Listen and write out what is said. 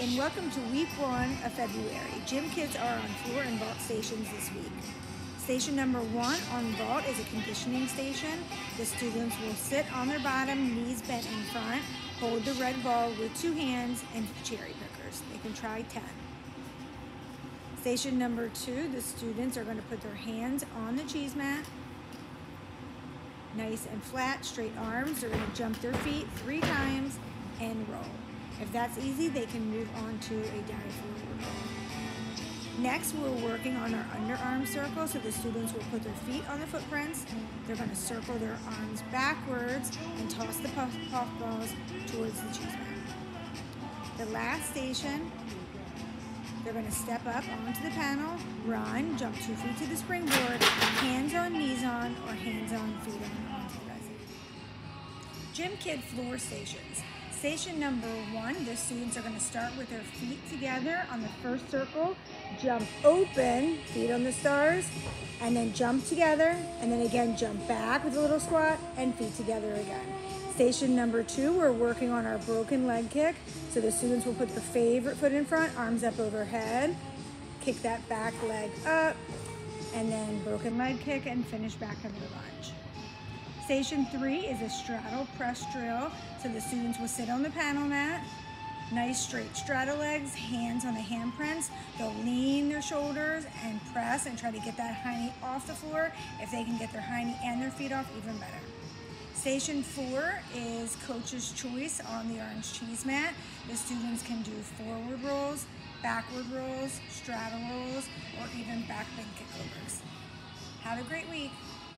and welcome to week one of February. Gym kids are on floor and vault stations this week. Station number one on vault is a conditioning station. The students will sit on their bottom, knees bent in front, hold the red ball with two hands and cherry pickers. They can try 10. Station number two, the students are going to put their hands on the cheese mat. Nice and flat, straight arms. They're going to jump their feet three times and roll. If that's easy, they can move on to a roll. Next, we're working on our underarm circle, so the students will put their feet on the footprints. They're going to circle their arms backwards and toss the puff, puff balls towards the cheese. The last station, they're going to step up onto the panel, run, jump two feet to the springboard, hands on, knees on, or hands on, feet on the. Gym Kid floor stations. Station number one, the students are going to start with their feet together on the first circle, jump open, feet on the stars, and then jump together, and then again jump back with a little squat, and feet together again. Station number two, we're working on our broken leg kick. So the students will put their favorite foot in front, arms up overhead, kick that back leg up, and then broken leg kick and finish back under the lunge. Station three is a straddle press drill. So the students will sit on the panel mat, nice straight straddle legs, hands on the handprints. They'll lean their shoulders and press and try to get that hiney off the floor. If they can get their hiney and their feet off, even better. Station four is coach's choice on the orange cheese mat. The students can do forward rolls, backward rolls, straddle rolls, or even back bend kickovers. Have a great week.